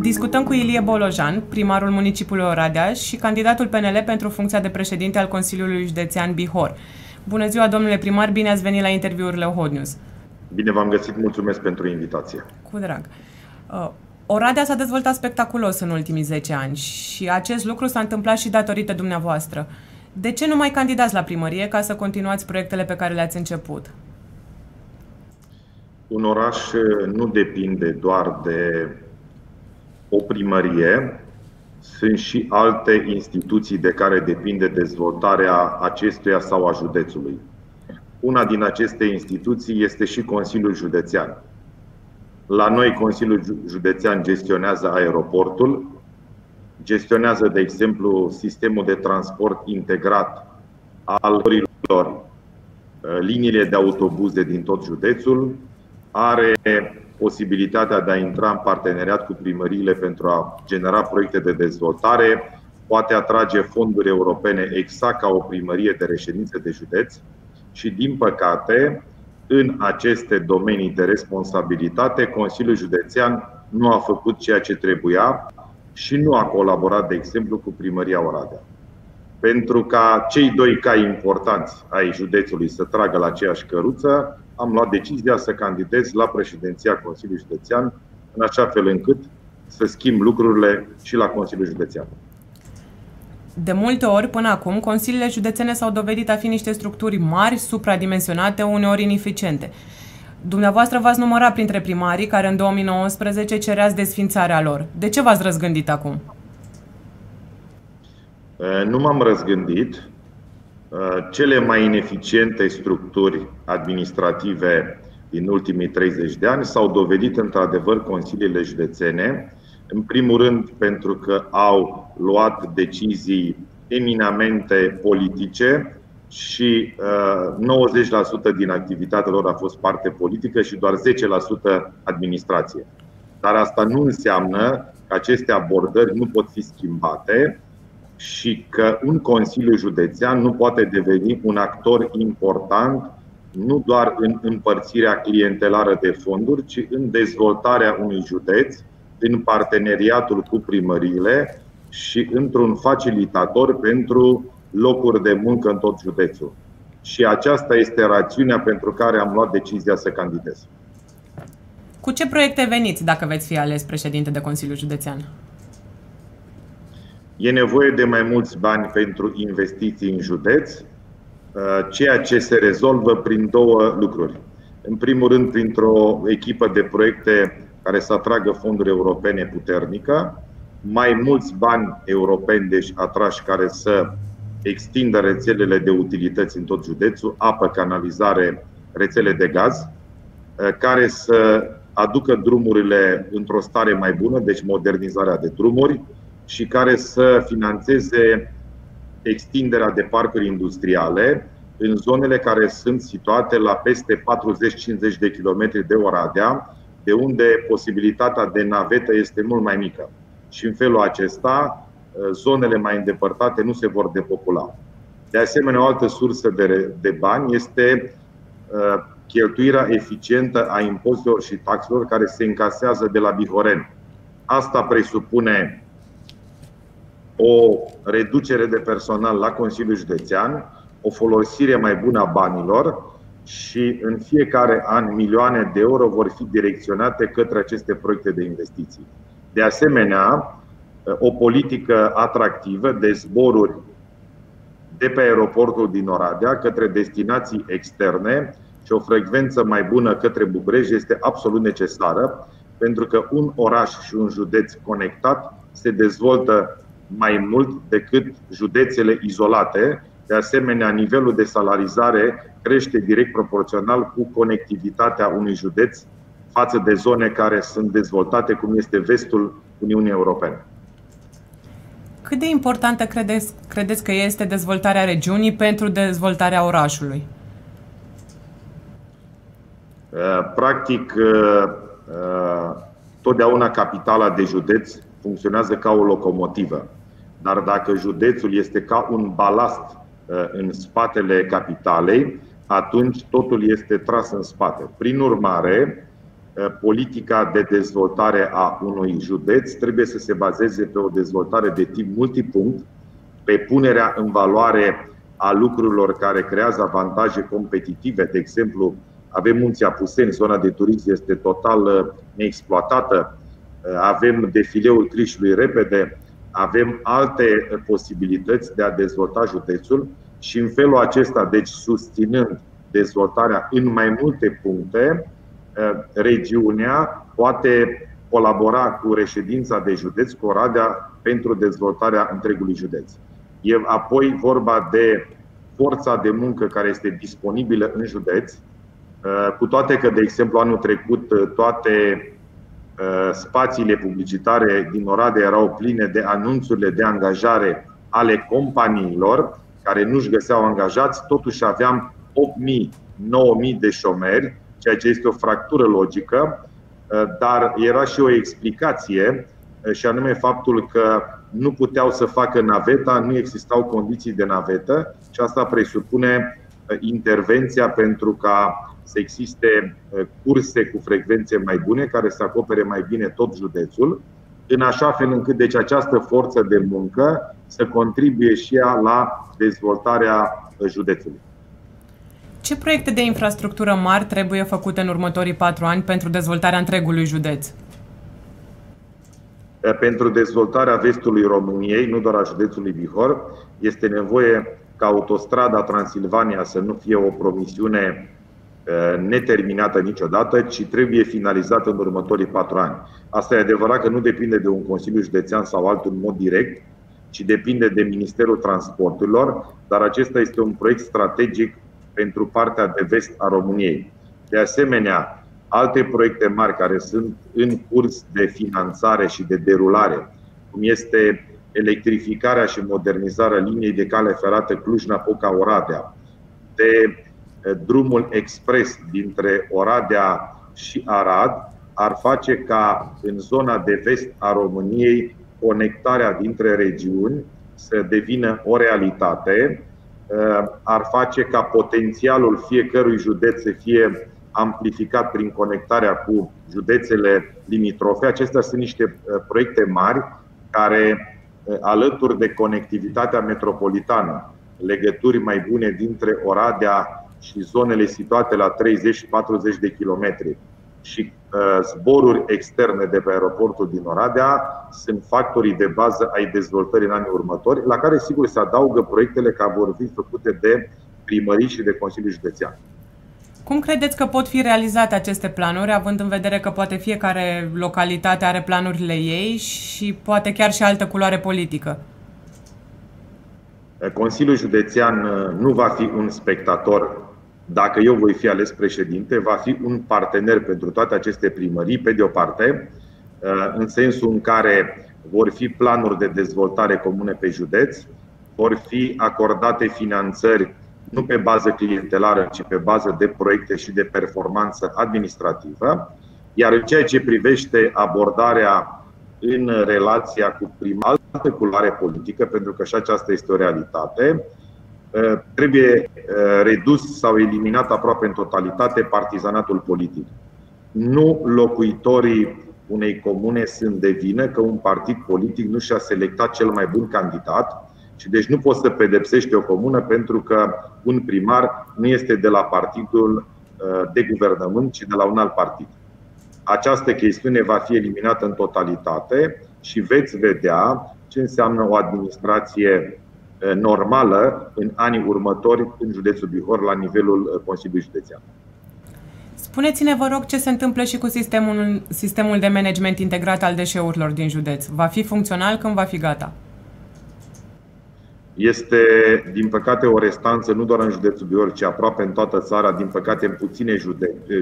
Discutăm cu Ilie Bolojan, primarul municipiului Oradea și candidatul PNL pentru funcția de președinte al Consiliului Județean Bihor. Bună ziua, domnule primar, bine ați venit la interviurile Hot News. Bine v-am găsit, mulțumesc pentru invitație. Cu drag. Uh, Oradea s-a dezvoltat spectaculos în ultimii 10 ani și acest lucru s-a întâmplat și datorită dumneavoastră. De ce nu mai candidați la primărie ca să continuați proiectele pe care le-ați început? Un oraș nu depinde doar de o primărie, sunt și alte instituții de care depinde dezvoltarea acestuia sau a județului. Una din aceste instituții este și Consiliul Județean. La noi, Consiliul Județean gestionează aeroportul, gestionează, de exemplu, sistemul de transport integrat al uh, liniile de autobuze din tot județul, are posibilitatea de a intra în parteneriat cu primăriile pentru a genera proiecte de dezvoltare, poate atrage fonduri europene exact ca o primărie de reședință de județ și, din păcate, în aceste domenii de responsabilitate, Consiliul Județean nu a făcut ceea ce trebuia și nu a colaborat, de exemplu, cu primăria Oradea. Pentru ca cei doi cai importanți ai județului să tragă la aceeași căruță, am luat decizia să candidez la președinția Consiliului Județean, în așa fel încât să schimb lucrurile și la Consiliul Județean. De multe ori, până acum, consiliile județene s-au dovedit a fi niște structuri mari, supradimensionate, uneori ineficiente. Dumneavoastră v-ați numărat printre primarii care în 2019 cereați desfințarea lor. De ce v-ați răzgândit acum? Nu m-am răzgândit. Cele mai ineficiente structuri administrative din ultimii 30 de ani s-au dovedit într-adevăr consiliile județene, în primul rând pentru că au luat decizii eminamente politice și 90% din activitatea lor a fost parte politică și doar 10% administrație. Dar asta nu înseamnă că aceste abordări nu pot fi schimbate și că un Consiliu Județean nu poate deveni un actor important nu doar în împărțirea clientelară de fonduri, ci în dezvoltarea unui județ, în parteneriatul cu primăriile și într-un facilitator pentru locuri de muncă în tot județul. Și aceasta este rațiunea pentru care am luat decizia să candidez. Cu ce proiecte veniți dacă veți fi ales președinte de Consiliul Județean? E nevoie de mai mulți bani pentru investiții în județ, uh, ceea ce se rezolvă prin două lucruri. În primul rând, printr-o echipă de proiecte care să atragă fonduri europene puternică, mai mulți bani europeni, deci atrași, care să extindă rețelele de utilități în tot județul, apă, canalizare, rețele de gaz, uh, care să aducă drumurile într-o stare mai bună, deci modernizarea de drumuri, și care să financeze extinderea de parcuri industriale în zonele care sunt situate la peste 40-50 de km de Oradea, de unde posibilitatea de navetă este mult mai mică. Și în felul acesta, zonele mai îndepărtate nu se vor depopula. De asemenea, o altă sursă de, de bani este uh, cheltuirea eficientă a impozitelor și taxelor care se încasează de la Bihoren. Asta presupune o reducere de personal la Consiliul Județean, o folosire mai bună a banilor și în fiecare an milioane de euro vor fi direcționate către aceste proiecte de investiții. De asemenea, o politică atractivă de zboruri de pe aeroportul din Oradea către destinații externe și o frecvență mai bună către București este absolut necesară, pentru că un oraș și un județ conectat se dezvoltă mai mult decât județele izolate. De asemenea, nivelul de salarizare crește direct proporțional cu conectivitatea unui județ față de zone care sunt dezvoltate, cum este vestul Uniunii Europene. Cât de importantă credeți, credeți că este dezvoltarea regiunii pentru dezvoltarea orașului? Uh, practic, uh, uh, totdeauna capitala de județ funcționează ca o locomotivă. Dar dacă județul este ca un balast uh, în spatele capitalei, atunci totul este tras în spate. Prin urmare, politica de dezvoltare a unui județ trebuie să se bazeze pe o dezvoltare de tip multipunct, pe punerea în valoare a lucrurilor care creează avantaje competitive. De exemplu, avem Munții Apuseni, zona de turism este total uh, neexploatată, uh, avem defileul Crișului repede, avem alte uh, posibilități de a dezvolta județul și în felul acesta, deci susținând dezvoltarea în mai multe puncte, regiunea poate colabora cu reședința de județ, cu Oradea, pentru dezvoltarea întregului județ. E apoi vorba de forța de muncă care este disponibilă în județ, uh, cu toate că, de exemplu, anul trecut uh, toate uh, spațiile publicitare din Oradea erau pline de anunțurile de angajare ale companiilor care nu-și găseau angajați, totuși aveam 8.000-9.000 de șomeri, ceea ce este o fractură logică, dar era și o explicație, și anume faptul că nu puteau să facă naveta, nu existau condiții de navetă și asta presupune uh, intervenția pentru ca să existe uh, curse cu frecvențe mai bune, care să acopere mai bine tot județul, în așa fel încât deci această forță de muncă să contribuie și ea la dezvoltarea uh, județului. Ce proiecte de infrastructură mari trebuie făcute în următorii patru ani pentru dezvoltarea întregului județ? pentru dezvoltarea vestului României, nu doar a județului Bihor, este nevoie ca autostrada Transilvania să nu fie o promisiune neterminată niciodată, ci trebuie finalizată în următorii patru ani. Asta e adevărat că nu depinde de un Consiliu Județean sau altul în mod direct, ci depinde de Ministerul Transporturilor, dar acesta este un proiect strategic pentru partea de vest a României. De asemenea, alte proiecte mari care sunt în curs de finanțare și de derulare, cum este electrificarea și modernizarea liniei de cale ferată Cluj-Napoca-Oradea, de drumul expres dintre Oradea și Arad, ar face ca în zona de vest a României conectarea dintre regiuni să devină o realitate, ar face ca potențialul fiecărui județ să fie amplificat prin conectarea cu județele limitrofe. Acestea sunt niște uh, proiecte mari care, uh, alături de conectivitatea metropolitană, legături mai bune dintre Oradea și zonele situate la 30-40 de kilometri și uh, zboruri externe de pe aeroportul din Oradea sunt factorii de bază ai dezvoltării în anii următori, la care sigur se adaugă proiectele care vor fi făcute de primării și de Consiliul Județean. Cum credeți că pot fi realizate aceste planuri, având în vedere că poate fiecare localitate are planurile ei și poate chiar și altă culoare politică? Consiliul Județean uh, nu va fi un spectator dacă eu voi fi ales președinte, va fi un partener pentru toate aceste primării, pe de o parte, uh, în sensul în care vor fi planuri de dezvoltare comune pe județ, vor fi acordate finanțări nu pe bază clientelară, ci pe bază de proiecte și de performanță administrativă. Iar în ceea ce privește abordarea în relația cu prima altă culoare politică, pentru că și aceasta este o realitate, ă, trebuie ă, redus sau eliminat aproape în totalitate partizanatul politic. Nu locuitorii unei comune sunt de vină că un partid politic nu și-a selectat cel mai bun candidat, și deci nu poți să pedepsești o comună pentru că un primar nu este de la partidul uh, de guvernământ, ci de la un alt partid. Această chestiune va fi eliminată în totalitate și veți vedea ce înseamnă o administrație uh, normală în anii următori în județul Bihor la nivelul uh, Consiliului Județean. Spuneți-ne, vă rog, ce se întâmplă și cu sistemul, sistemul de management integrat al deșeurilor din județ. Va fi funcțional când va fi gata? Este, din păcate, o restanță nu doar în județul Bihor, ci aproape în toată țara, din păcate în puține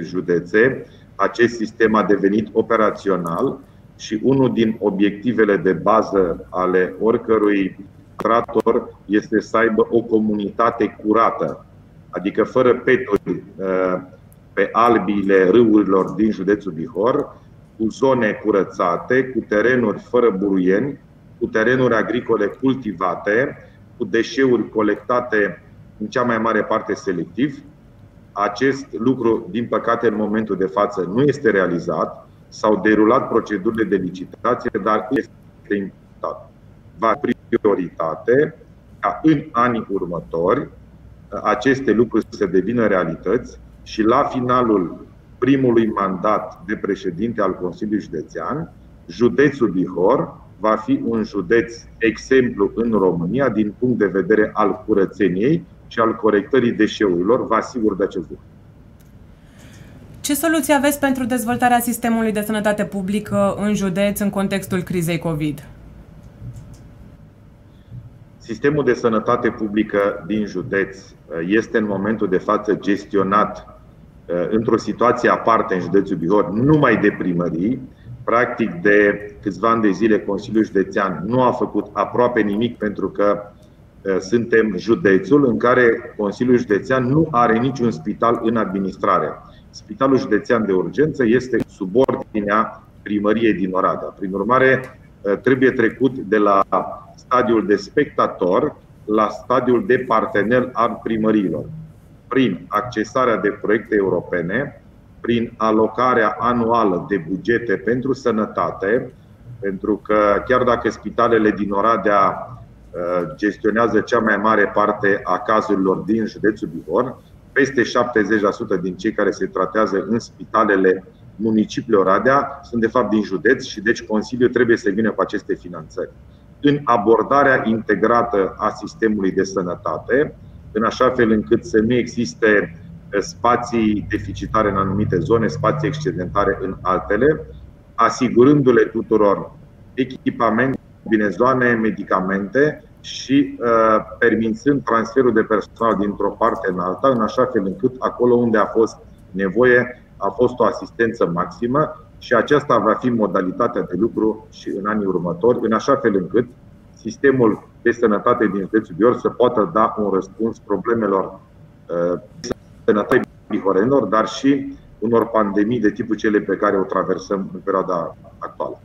județe. Acest sistem a devenit operațional și unul din obiectivele de bază ale oricărui trator este să aibă o comunitate curată, adică fără peturi uh, pe albiile râurilor din județul Bihor, cu zone curățate, cu terenuri fără buruieni, cu terenuri agricole cultivate, cu deșeuri colectate în cea mai mare parte selectiv Acest lucru, din păcate, în momentul de față nu este realizat. S-au derulat procedurile de licitație, dar este important. Va prioritate ca în anii următori aceste lucruri să devină realități și la finalul primului mandat de președinte al Consiliului Județean, județul Bihor va fi un județ exemplu în România din punct de vedere al curățeniei și al corectării deșeurilor. Vă asigur de acest lucru. Ce soluții aveți pentru dezvoltarea sistemului de sănătate publică în județ în contextul crizei COVID? Sistemul de sănătate publică din județ uh, este în momentul de față gestionat uh, într-o situație aparte în județul Bihor, numai de primării. Practic, de câțiva ani de zile, Consiliul Județean nu a făcut aproape nimic pentru că uh, suntem județul în care Consiliul Județean nu are niciun spital în administrare. Spitalul Județean de Urgență este sub ordinea primăriei din Oradea. Prin urmare, trebuie trecut de la stadiul de spectator la stadiul de partener al primărilor, prin accesarea de proiecte europene, prin alocarea anuală de bugete pentru sănătate, pentru că chiar dacă spitalele din Oradea uh, gestionează cea mai mare parte a cazurilor din județul Bihor, peste 70% din cei care se tratează în spitalele municipiului Oradea sunt de fapt din județ și deci Consiliul trebuie să vină cu aceste finanțări în abordarea integrată a sistemului de sănătate, în așa fel încât să nu existe eh, spații deficitare în anumite zone, spații excedentare în altele, asigurându-le tuturor echipamente, binezoane, medicamente și uh, permițând transferul de personal dintr-o parte în alta, în așa fel încât acolo unde a fost nevoie a fost o asistență maximă și aceasta va fi modalitatea de lucru și în anii următori, în așa fel încât sistemul de sănătate din județul Bior să poată da un răspuns problemelor uh, sănătate bihorenilor, dar și unor pandemii de tipul cele pe care o traversăm în perioada actuală.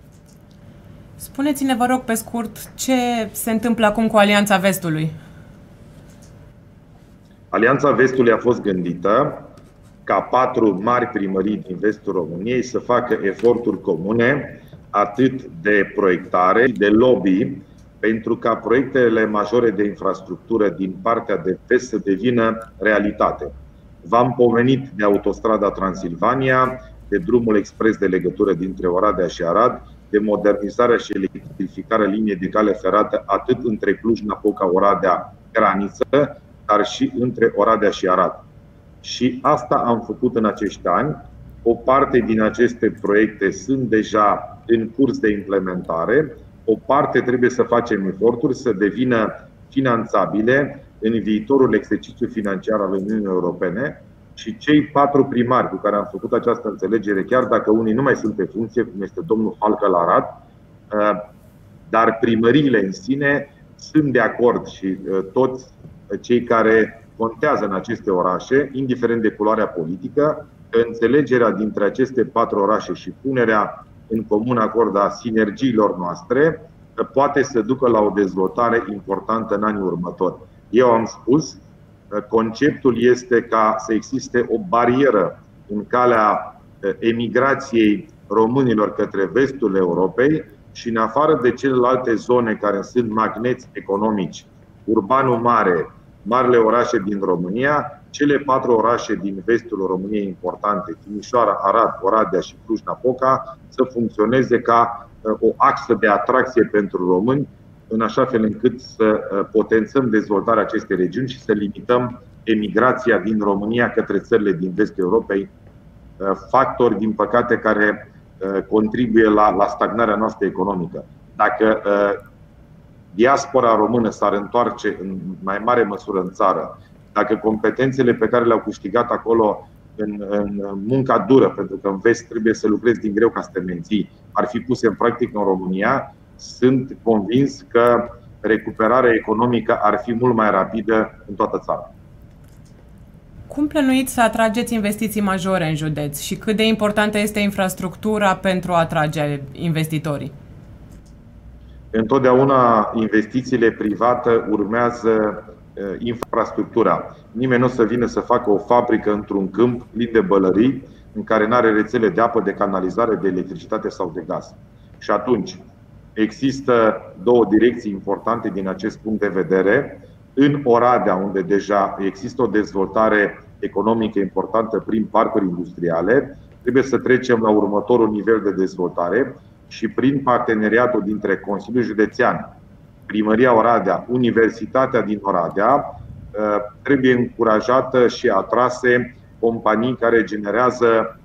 Spuneți-ne, vă rog, pe scurt, ce se întâmplă acum cu Alianța Vestului? Alianța Vestului a fost gândită ca patru mari primării din vestul României să facă eforturi comune, atât de proiectare, de lobby, pentru ca proiectele majore de infrastructură din partea de vest să devină realitate. V-am pomenit de autostrada Transilvania, de drumul expres de legătură dintre Oradea și Arad, de modernizarea și electrificarea liniei de cale ferată atât între Cluj-Napoca, Oradea, graniță, dar și între Oradea și Arad. Și asta am făcut în acești ani. O parte din aceste proiecte sunt deja în curs de implementare, o parte trebuie să facem eforturi să devină finanțabile în viitorul exercițiu financiar al Uniunii Europene și cei patru primari cu care am făcut această înțelegere, chiar dacă unii nu mai sunt pe funcție, cum este domnul Falcă Larat, uh, dar primăriile în sine sunt de acord și uh, toți cei care contează în aceste orașe, indiferent de culoarea politică, că înțelegerea dintre aceste patru orașe și punerea în comun acord a sinergiilor noastre poate să ducă la o dezvoltare importantă în anii următori. Eu am spus, conceptul este ca să existe o barieră în calea emigrației românilor către vestul Europei și în afară de celelalte zone care sunt magneți economici, urbanul mare, marile orașe din România, cele patru orașe din vestul României importante, Timișoara, Arad, Oradea și Cluj-Napoca, să funcționeze ca uh, o axă de atracție pentru români, în așa fel încât să uh, potențăm dezvoltarea acestei regiuni și să limităm emigrația din România către țările din vestul Europei, uh, factori, din păcate, care contribuie la, la stagnarea noastră economică. Dacă diaspora română s-ar întoarce în mai mare măsură în țară, dacă competențele pe care le-au câștigat acolo în, în munca dură, pentru că în vest trebuie să lucrezi din greu ca să te menții, ar fi puse în practică în România, sunt convins că recuperarea economică ar fi mult mai rapidă în toată țara. Cum plănuiți să atrageți investiții majore în județ și cât de importantă este infrastructura pentru a atrage investitorii? Întotdeauna investițiile private urmează infrastructura. Nimeni nu o să vină să facă o fabrică într-un câmp plin de bălării în care nu are rețele de apă, de canalizare, de electricitate sau de gaz. Și atunci, există două direcții importante din acest punct de vedere. În Oradea, unde deja există o dezvoltare economică importantă prin parcuri industriale, trebuie să trecem la următorul nivel de dezvoltare și prin parteneriatul dintre Consiliul Județean, Primăria Oradea, Universitatea din Oradea, trebuie încurajată și atrase companii care generează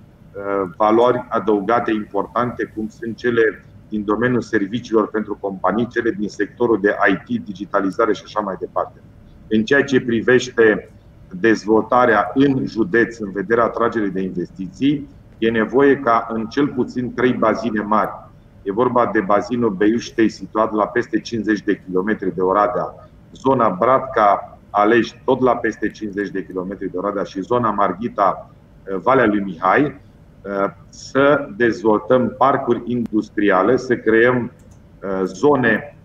valori adăugate importante, cum sunt cele din domeniul serviciilor pentru companii, cele din sectorul de IT, digitalizare și așa mai departe. În ceea ce privește dezvoltarea în județ în vederea atragerii de investiții, e nevoie ca în cel puțin trei bazine mari. E vorba de bazinul Beiuștei, situat la peste 50 de km de Oradea, zona Bratca, Aleși, tot la peste 50 de km de Oradea și zona Marghita, Valea lui Mihai, să dezvoltăm parcuri industriale, să creăm zone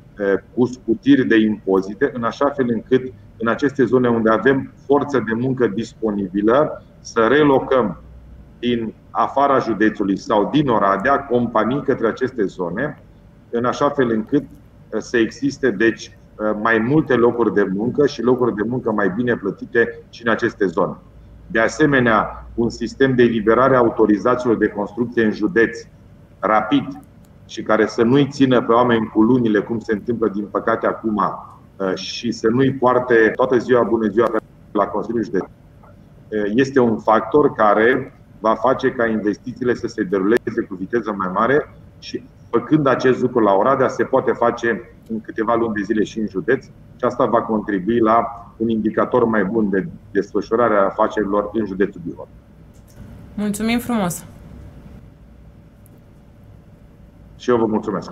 cu scutiri de impozite, în așa fel încât în aceste zone unde avem forță de muncă disponibilă, să relocăm din afara județului sau din Oradea companii către aceste zone, în așa fel încât să existe deci mai multe locuri de muncă și locuri de muncă mai bine plătite și în aceste zone. De asemenea, un sistem de eliberare a autorizațiilor de construcție în județ rapid și care să nu-i țină pe oameni cu lunile, cum se întâmplă din păcate acum, uh, și să nu-i poarte toată ziua bună ziua la Consiliul Județ. Uh, este un factor care va face ca investițiile să se deruleze cu viteză mai mare și făcând acest lucru la Oradea se poate face în câteva luni de zile și în județ și asta va contribui la un indicator mai bun de desfășurare a afacerilor în județul Bihor. Mulțumim frumos! Și eu vă mulțumesc!